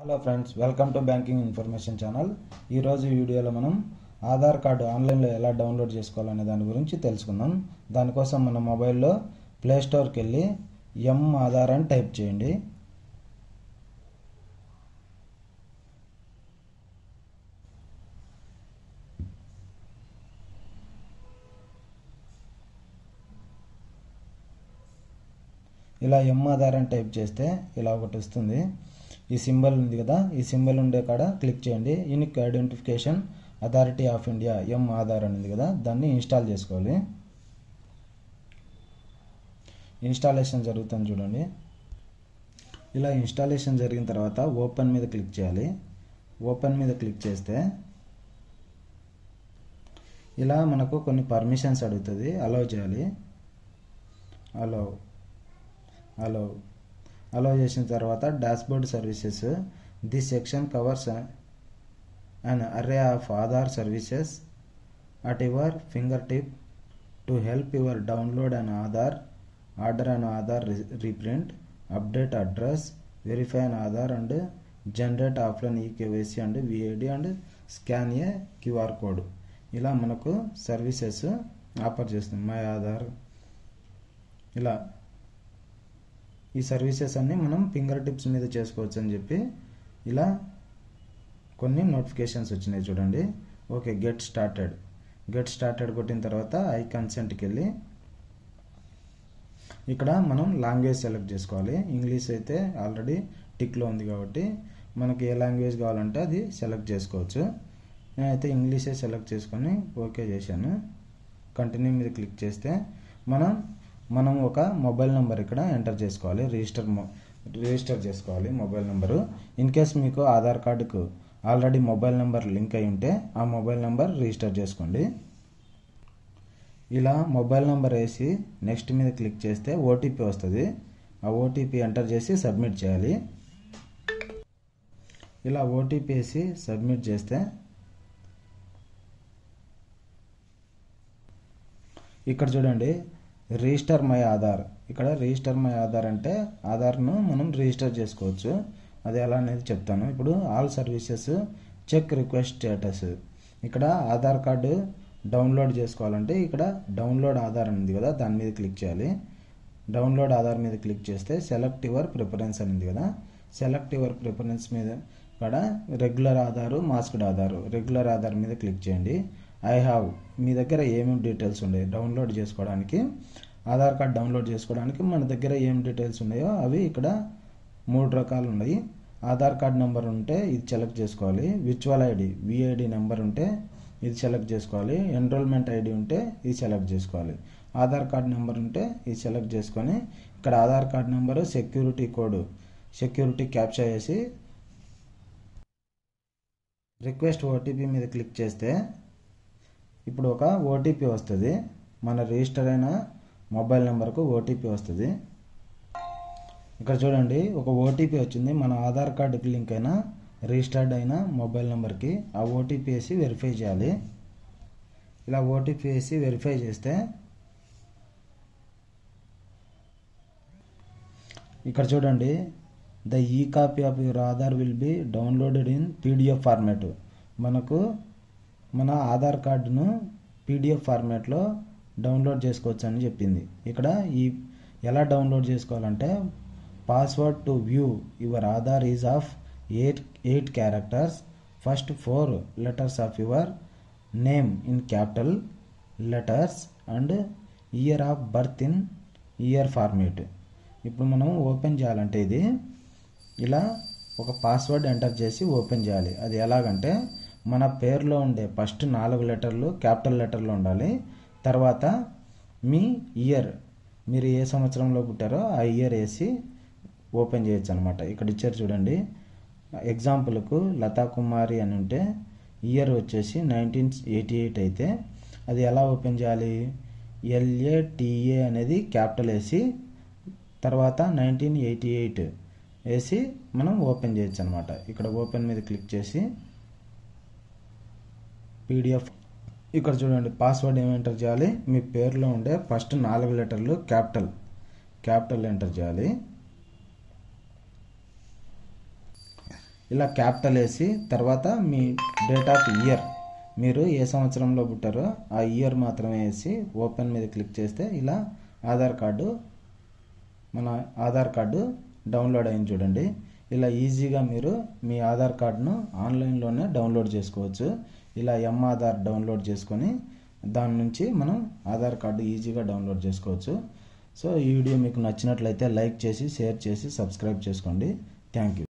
Hello friends welcome to banking information channel ఈరోజు వీడియోలో మనం ఆధార్ కార్డు ఆన్లైన్లో ఎలా డౌన్లోడ్ చేసుకోవాలనే దాని గురించి తెలుసుకుందాం. దానికోసం మన మొబైల్లో ప్లేస్టోర్కి వెళ్ళి ఎం ఆధార్ అని టైప్ చేయండి. ఇలా ఎం ఆధార్ అని టైప్ చేస్తే ఇలా ఒకటి వస్తుంది. ఈ సింబల్ ఉంది కదా ఈ సింబల్ ఉండే కాడ క్లిక్ చేయండి. Unique identification authority of India M Aadhaar అని ఉంది కదా దాన్ని ఇన్స్టాల్ చేసుకోవాలి. ఇన్స్టాలేషన్ జరుగుతుంది చూడండి. ఇలా ఇన్స్టాలేషన్ జరిగిన తర్వాత ఓపెన్ మీద క్లిక్ చేయాలి. ఓపెన్ మీద క్లిక్ చేస్తే ఇలా మనకు కొన్ని పర్మిషన్స్ అడుగుతుంది. అలౌ చేయాలి. అలౌ. అలౌ. అలో చేసిన తర్వాత dashboard services this section covers an array of Aadhaar services at your fingertip to help your download an Aadhaar order an Aadhaar reprint update address verify an Aadhaar and generate offline eKYC and VID and scan a QR code ఇలా మనకు services offer చేస్తుంది. My Aadhaar ఇలా ఈ services అన్నీ మనం finger tips మీద చేసుకోవచ్చు అని చెప్పి ఇలా కొన్ని నోటిఫికేషన్స్ వచ్చినాయి చూడండి. Okay get started. Get started కొట్టిన తర్వాత ఐ కన్సెంట్కి వెళ్ళి ఇక్కడ మనం లాంగ్వేజ్ సెలెక్ట్ చేసుకోవాలి. ఇంగ్లీష్ అయితే ఆల్రెడీ టిక్లో ఉంది కాబట్టి మనకి ఏ లాంగ్వేజ్ కావాలంటే అది సెలెక్ట్ చేసుకోవచ్చు. నేనైతే ఇంగ్లీషే సెలెక్ట్ చేసుకొని ఓకే చేశాను. కంటిన్యూ మీద క్లిక్ చేస్తే మనం మనం ఒక మొబైల్ నెంబర్ ఇక్కడ ఎంటర్ చేసుకోవాలి. రిజిస్టర్ రిజిస్టర్ చేసుకోవాలి మొబైల్ నెంబరు. ఇన్ కేస్ మీకు ఆధార్ కార్డుకు ఆల్రెడీ మొబైల్ నెంబర్ లింక్ అయి ఉంటే ఆ మొబైల్ నెంబర్ రిజిస్టర్ చేసుకోండి. ఇలా మొబైల్ నెంబర్ వేసి నెక్స్ట్ మీద క్లిక్ చేస్తే ఓటీపీ వస్తుంది. ఆ ఓటీపీ ఎంటర్ చేసి సబ్మిట్ చేయాలి. ఇలా ఓటీపీ వేసి సబ్మిట్ చేస్తే ఇక్కడ చూడండి. Register my Aadhaar. ఇక్కడ రిజిస్టర్ మై ఆధార్ అంటే ఆధార్ను మనం రిజిస్టర్ చేసుకోవచ్చు. అది ఎలా అనేది చెప్తాను. ఇప్పుడు all services check request status. ఇక్కడ ఆధార్ కార్డు డౌన్లోడ్ చేసుకోవాలంటే ఇక్కడ డౌన్లోడ్ ఆధార్ ఉంది కదా దాని మీద క్లిక్ చేయాలి. డౌన్లోడ్ ఆధార్ మీద క్లిక్ చేస్తే సెలెక్ట్ యువర్ ప్రిఫరెన్స్ అని ఉంది కదా. సెలెక్ట్ యువర్ ప్రిఫరెన్స్ మీద ఇక్కడ regular Aadhaar masked Aadhaar. Regular Aadhaar మీద క్లిక్ చేయండి. ఐ హ్యావ్ మీ దగ్గర ఏమేమి డీటెయిల్స్ ఉన్నాయి డౌన్లోడ్ చేసుకోవడానికి ఆధార్ కార్డ్ డౌన్లోడ్ చేసుకోవడానికి మన దగ్గర ఏం డీటెయిల్స్ ఉన్నాయో అవి ఇక్కడ మూడు రకాలు ఉన్నాయి. ఆధార్ కార్డ్ నెంబర్ ఉంటే ఇది సెలెక్ట్ చేసుకోవాలి. విర్చువల్ ఐడి విఐడి నెంబర్ ఉంటే ఇది సెలెక్ట్ చేసుకోవాలి. ఎన్రోల్మెంట్ ఐడి ఉంటే ఇది సెలెక్ట్ చేసుకోవాలి. ఆధార్ కార్డ్ నెంబర్ ఉంటే ఇది సెలెక్ట్ చేసుకొని ఇక్కడ Aadhaar card number security code security capture చేసి రిక్వెస్ట్ ఓటీపీ మీద క్లిక్ చేస్తే ఇప్పుడు ఒక ఓటీపీ వస్తుంది. మన రిజిస్టర్ అయిన మొబైల్ నెంబర్కు ఓటీపీ వస్తుంది. ఇక్కడ చూడండి ఒక ఓటీపీ వచ్చింది. మన ఆధార్ కార్డుకి లింక్ అయిన రిజిస్టర్డ్ అయిన మొబైల్ నెంబర్కి ఆ ఓటీపీ వేసి వెరిఫై చేయాలి. ఇలా ఓటీపీ వేసి వెరిఫై చేస్తే ఇక్కడ చూడండి the e copy of your Aadhaar will be downloaded in PDF format. మనకు మన ఆధార్ కార్డును పీడిఎఫ్ ఫార్మాట్లో డౌన్లోడ్ చేసుకోవచ్చు అని చెప్పింది. ఇక్కడ ఈ ఎలా డౌన్లోడ్ చేసుకోవాలంటే password to view your Aadhaar is of eight eight characters. First four letters of your name in capital letters and year of birth in year format. ఇప్పుడు మనం ఓపెన్ చేయాలంటే ఇది ఇలా ఒక పాస్వర్డ్ ఎంటర్ చేసి ఓపెన్ చేయాలి. అది ఎలాగంటే మన పేరులో ఉండే ఫస్ట్ నాలుగు లెటర్లు క్యాపిటల్ లెటర్లో ఉండాలి. తర్వాత మీ ఇయర్ మీరు ఏ సంవత్సరంలో పుట్టారో ఆ ఇయర్ వేసి ఓపెన్ చేయొచ్చు అనమాట ఇక్కడ ఇచ్చారు చూడండి. ఎగ్జాంపుల్కు లతా కుమారి అని ఉంటే ఇయర్ వచ్చేసి నైన్టీన్ ఎయిటీ ఎయిట్ అయితే అది ఎలా ఓపెన్ చేయాలి? ఎల్ఏ టీఏ అనేది క్యాపిటల్ వేసి తర్వాత నైన్టీన్ ఎయిటీ ఎయిట్ వేసి మనం ఓపెన్ చేయొచ్చు అనమాట ఇక్కడ ఓపెన్ మీద క్లిక్ చేసి పీడిఎఫ్ ఇక్కడ చూడండి పాస్వర్డ్ ఏమి ఎంటర్ చేయాలి? మీ పేరులో ఉండే ఫస్ట్ నాలుగు లెటర్లు క్యాపిటల్ క్యాపిటల్ ఎంటర్ చేయాలి. ఇలా క్యాపిటల్ వేసి తర్వాత మీ డేట్ ఆఫ్ ఇయర్ మీరు ఏ సంవత్సరంలో పుట్టారో ఆ ఇయర్ మాత్రమే వేసి ఓపెన్ మీద క్లిక్ చేస్తే ఇలా ఆధార్ కార్డు మన ఆధార్ కార్డు డౌన్లోడ్ అయింది చూడండి. ఇలా ఈజీగా మీరు మీ ఆధార్ కార్డును ఆన్లైన్లోనే డౌన్లోడ్ చేసుకోవచ్చు. ఇలా ఎం ఆధార్ డౌన్లోడ్ చేసుకొని దాని నుంచి మనం ఆధార్ కార్డు ఈజీగా డౌన్లోడ్ చేసుకోవచ్చు. సో ఈ వీడియో మీకు నచ్చినట్లయితే లైక్ చేసి షేర్ చేసి సబ్స్క్రైబ్ చేసుకోండి. Thank you